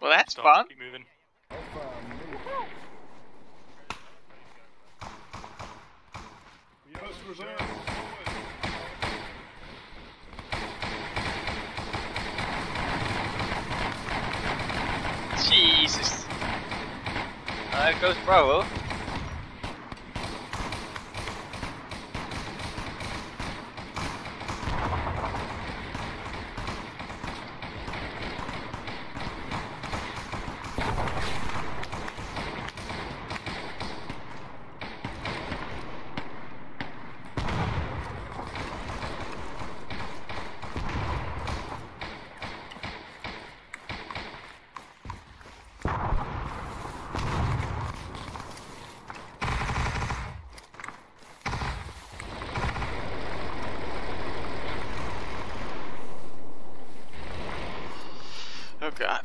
Well, that's fun. Keep moving. Post reserve forward. Jesus. Uh, there goes Bravo. Oh god.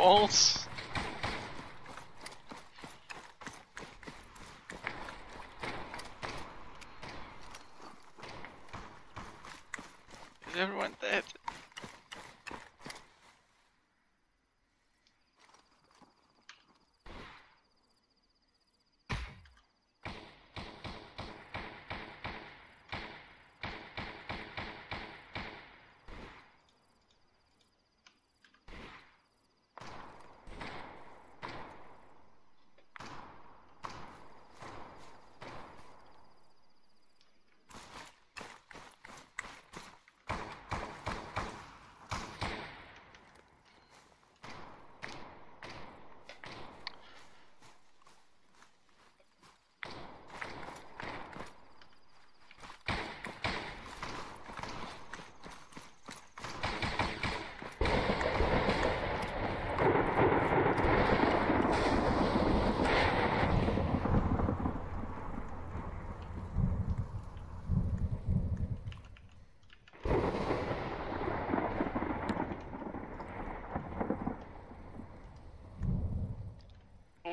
Balls. Is everyone dead?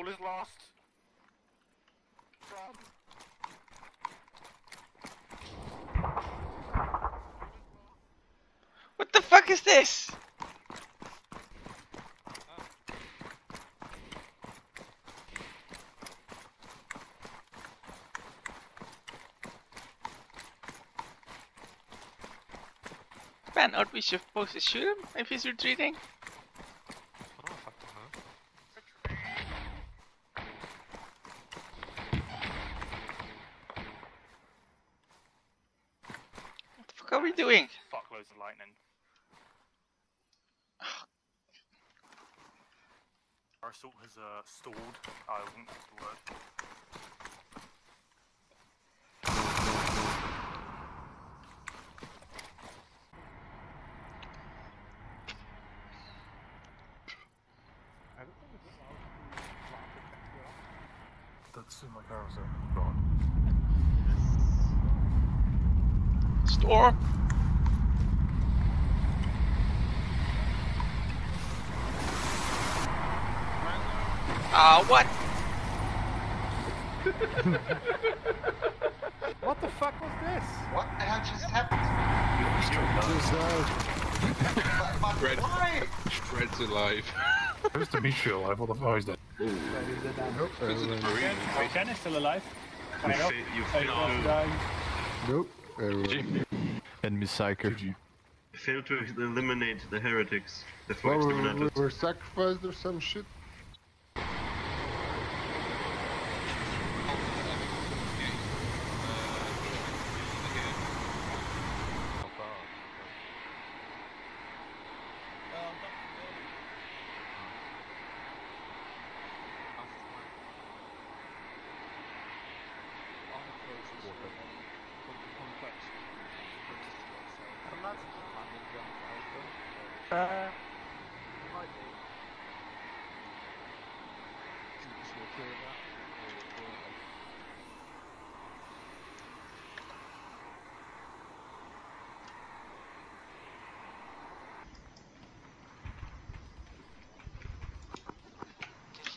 Is lost. What the fuck is this? Man, aren't we supposed to shoot him if he's retreating? Oh, fuck huh? What the fuck are we doing? Fuckloads of lightning. Our assault has uh, stalled. I think that's the word. That's in my car, so gone. Storm? Ah, what? What the fuck was this? What the hell just happened? Just died. But, but Red. why? Red's alive. Who's Dimitri alive? What the fuck is that? Nope. This is everyone- Marine, right? Ken is still alive. You, Can I help? you failed to. Nope. everyone- Enemy psyker. failed to eliminate the heretics. The four Well, we exterminators. we were sacrificed or some shit. This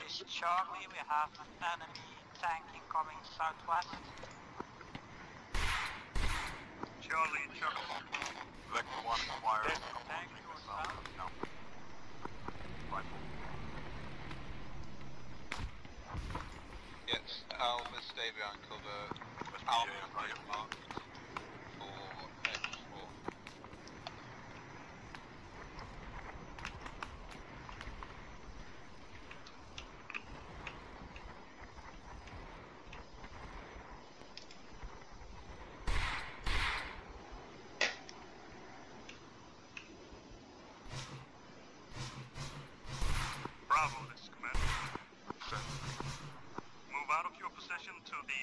is Charlie. We have an enemy tank incoming southwest. Charlie, Charlie. Vector 1 acquired. Tank northbound. No. Rifle. Yes, Alpha, stay behind cover. Alpha, target. marked for X4. Bravo, this is Commander. Move out of your position to the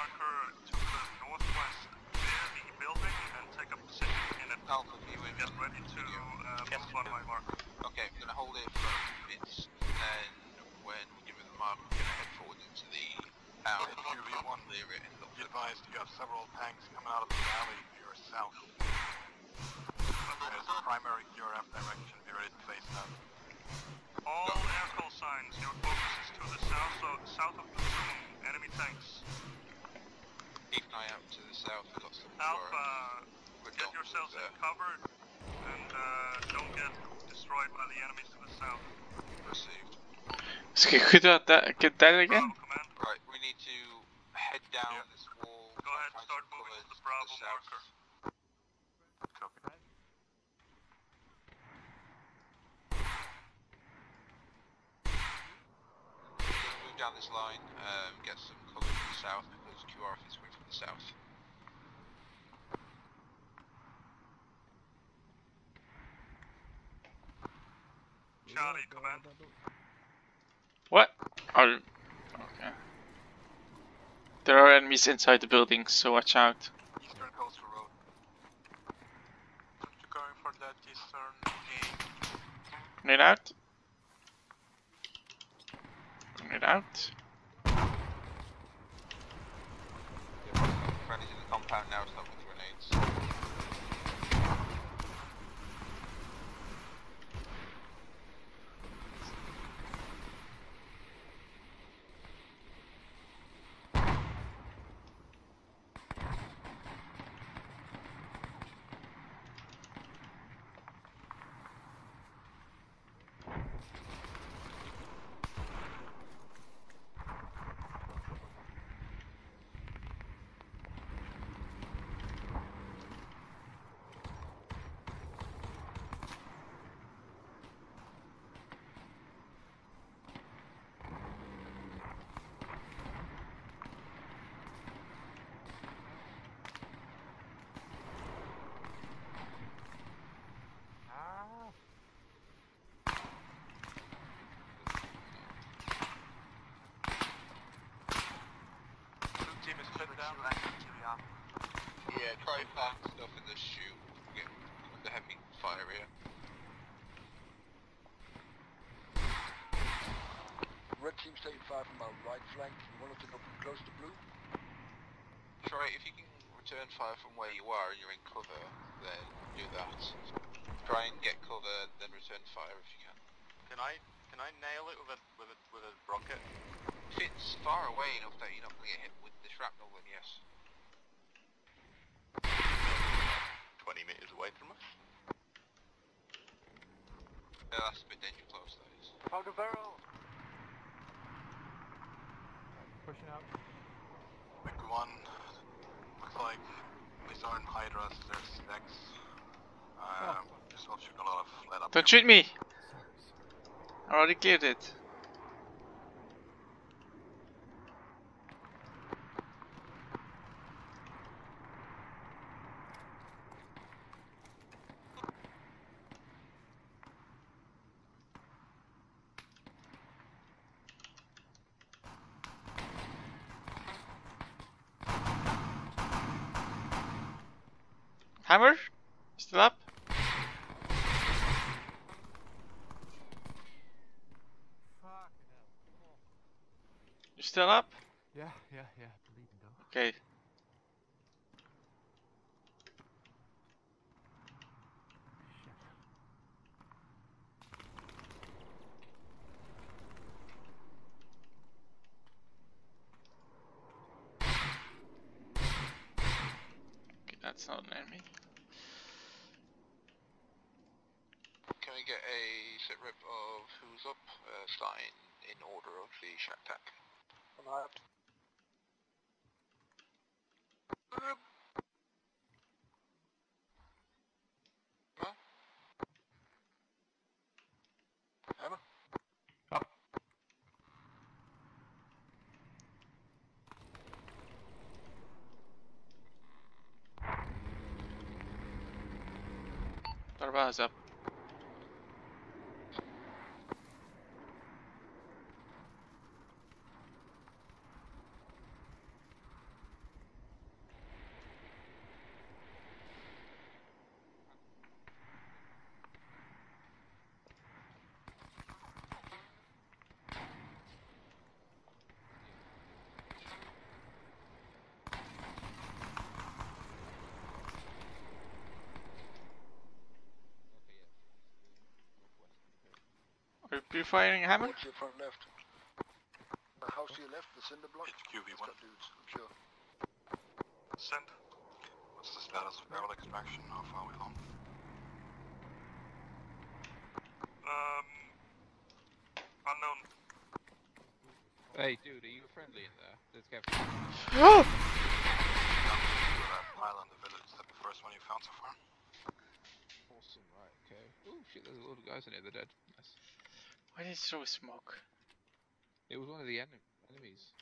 pink marker to the northwest near the building and take a position in it. Alpha, can you Get ready to uh, move on my marker. Okay, I'm gonna hold it for a few minutes, and then when we give it the mark, we're gonna head forward into the town. QV1, clear it and look Be advised, you have several tanks coming out of the valley to your south. There's a primary QRF direction. Be ready to face them. All air call signs, your focus is to the south, so south of the zone, enemy tanks. Keep an eye out to the south, we've got some Alpha, We're get not yourselves in cover and uh, don't get destroyed by the enemies to the south. Received. Ska jag skjuta that, get that again? Bravo. Right, we need to head down Yeah. this wall. Go ahead, and start cover moving to the the Bravo south. marker. Copy. Move down this line, um, get some cover to the south because QRF is coming from the south. Charlie, command. What? Oh, okay. There are enemies inside the building, so watch out. Eastern Coastal Road. You're going for that eastern gate. Grenade out. Grenade out. Friendly's in the compound now, stop with grenades. Blue team is pinned down. Yeah, try park stuff in the chute. Get the heavy fire here. Red team's taking fire from our right flank. You want us to go close to blue? Try if you can return fire from where you are and you're in cover, then do that. Try and get cover, then return fire if you can. Can I can I nail it with a with a with a rocket? If it's far away enough that you're not going to get hit with the shrapnel, then yes. 20 meters away from us. Yeah, that's a bit dangerous close, that is. Found a barrel. Pushing out. Big one. Looks like these aren't hydras, they're snakes. Um, just not shooting a lot of lead up. Don't shoot me! I already cleared it. Hammer? Still up? You still up? Yeah, yeah, yeah. Bleeding though. Okay. Okay, that's not an enemy. Can we get a sit rep of who's up, uh, starting in order of the shack attack? I have Huh? Hammer. Darvaza's up. You firing a hammer? Watch your front left. The house to your left, the cinder block. HQV It's one. got dudes, I'm sure. Send. What's the status of barrel extraction? How far are we along? Um. Unknown. Hey, dude, are you friendly in there? Let's get. That pile in the village, is that the first one you found so far? Awesome, right, okay. Oh shit, there's a lot of guys in here, they're dead. Nice. Why did you throw smoke? It was one of the enem enemies.